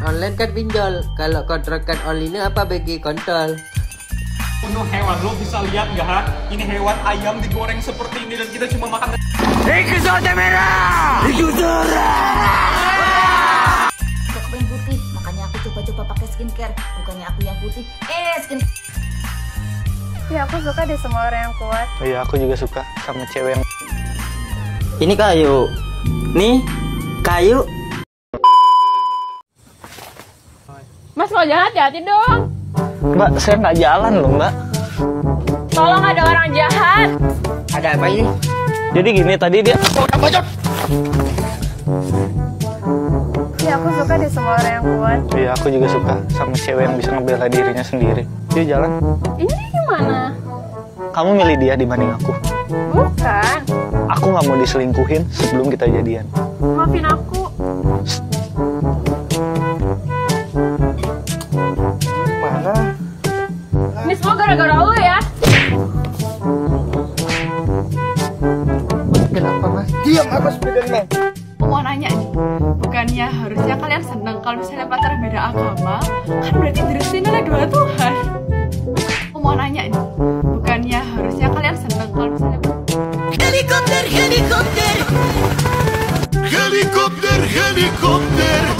online kan pinjol. Kalau kontrakan online apa bagi kontol? Bunuh hewan, lo bisa lihat nggak ha? Ini hewan ayam digoreng seperti ini dan kita cuma makan Kok pengen putih, makanya aku coba-coba pakai skincare. Bukannya aku yang putih, eh skin Ya aku suka deh sama orang yang kuat. Iya, aku juga suka sama cewek yang Ini kayu. Nih, kayu. Mas kalau jalan hati-hati dong. Mbak, saya nggak jalan loh, Mbak. Tolong ada orang jahat. Ada apa ini? Jadi gini tadi dia Ya aku suka deh sama orang yang kuat. Iya, aku juga suka sama cewek yang bisa ngebela dirinya sendiri. Yuk jalan. Ini gimana? Kamu milih dia dibanding aku. Bukan. Aku nggak mau diselingkuhin sebelum kita jadian. Maafin aku. Kenapa mas? Diam aku Spiderman. Mau nanya nih, bukannya harusnya kalian seneng kalau misalnya pacaran beda agama, kan berarti direstuin oleh dua Tuhan. Aku mau nanya nih, bukannya harusnya kalian seneng kalau misalnya Helikopter, helikopter. artis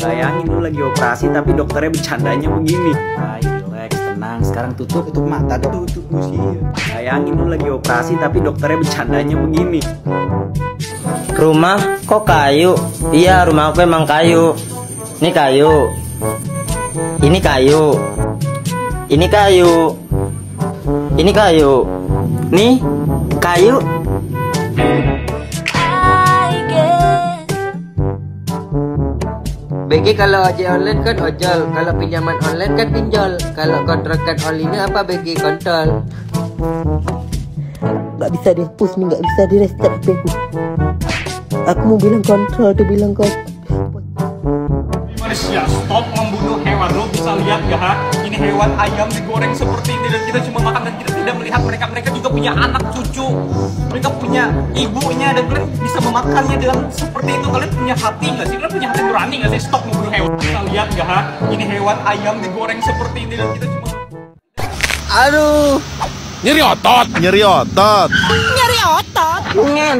Bayangin lu lagi operasi tapi dokternya bercandanya begini. Hai, relax, tenang. Sekarang tutup, tutup mata dong. Tutup usia. Bayangin lu lagi operasi tapi dokternya bercandanya begini. Rumah kok kayu? Iya, rumah aku emang kayu. Ini kayu. Ini kayu. Ini kayu. Ini kayu. Nih, kayu. BG kalau ojek online kan ojol, kalau pinjaman online kan pinjol, kalau kontrakan online apa BG kontol. Gak bisa dihapus nih, gak bisa di restart. Aku mau bilang kontrol, dia bilang kok. Membunuh hewan, lo bisa lihat nggak ha? Ini hewan ayam digoreng seperti ini dan kita cuma makan dan kita tidak melihat mereka. Mereka juga punya anak cucu, mereka punya ibunya dan kalian bisa memakannya dengan seperti itu. Kalian punya hati nggak sih? Kalian punya hati nurani nggak sih? Stop membunuh hewan. Bisa lihat nggak ha? Ini hewan ayam digoreng seperti ini dan kita cuma Aduh, Nyeri otot. Nyeri otot. ngen.